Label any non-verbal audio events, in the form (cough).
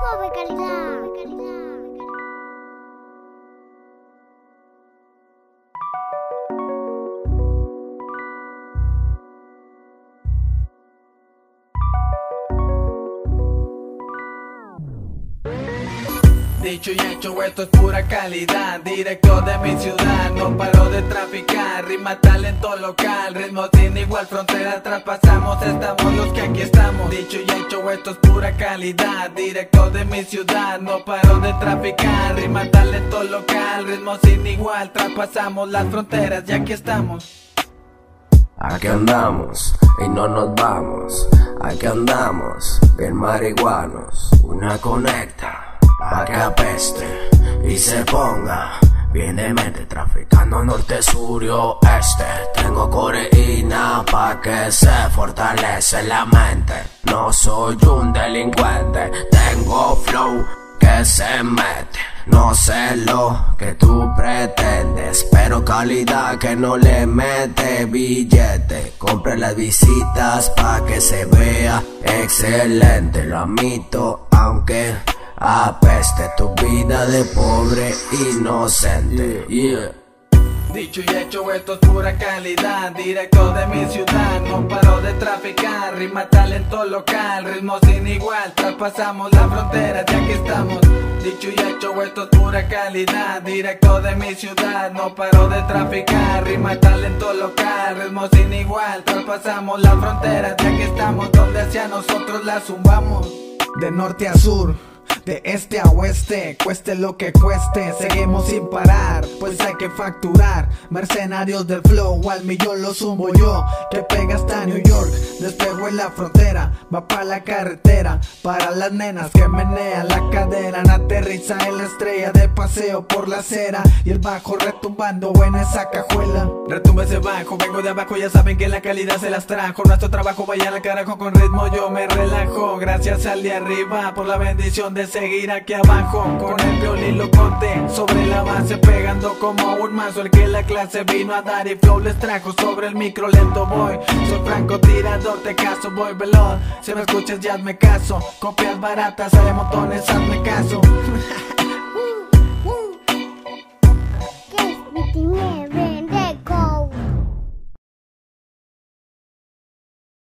Pobre calidad. Dicho y hecho, esto es pura calidad. Directo de mi ciudad, no paro de traficar. Rima talento local, ritmo sin igual Frontera. Traspasamos, estamos los que aquí estamos. Dicho y hecho, esto es pura calidad. Directo de mi ciudad, no paro de traficar. Rima talento local, ritmo sin igual. Traspasamos las fronteras y aquí estamos. Aquí andamos y no nos vamos. Aquí andamos bien marihuanos. Una conecta pa' que apeste y se ponga bien de mente. Traficando norte, sur y oeste. Tengo coreína pa' que se fortalece la mente. No soy un delincuente, tengo flow que se mete. No sé lo que tú pretendes, pero calidad que no le mete billete. Compre las visitas pa' que se vea excelente. Lo admito, aunque apeste tu vida de pobre inocente. Yeah. Dicho y hecho, esto es pura calidad. Directo de mi ciudad, no paro de traficar. Rima talento local, ritmo sin igual. Traspasamos la frontera, ya que estamos. Dicho y hecho, esto es pura calidad. Directo de mi ciudad, no paro de traficar. Rima talento local, ritmo sin igual. Traspasamos la frontera, ya que estamos. Donde hacia nosotros la zumbamos. De norte a sur de este a oeste, cueste lo que cueste, seguimos sin parar, pues hay que facturar. Mercenarios del flow, al millón lo zumbo yo, que pega hasta New York, despego en la frontera, va pa' la carretera, para las nenas que menean la cadera, aterriza en la estrella de paseo por la acera, y el bajo retumbando en esa cajuela. Retumba ese bajo, vengo de abajo, ya saben que la calidad se las trajo, nuestro trabajo vaya al carajo, con ritmo yo me relajo, gracias al de arriba por la bendición de seguir aquí abajo Con el violín lo conté sobre la base Pegando como un mazo. El que la clase vino a dar y flow les trajo Sobre el micro lento. Voy Soy franco tirador, te caso, voy veloz. Si me escuchas ya me caso. Copias baratas, sale montones, hazme caso (laughs)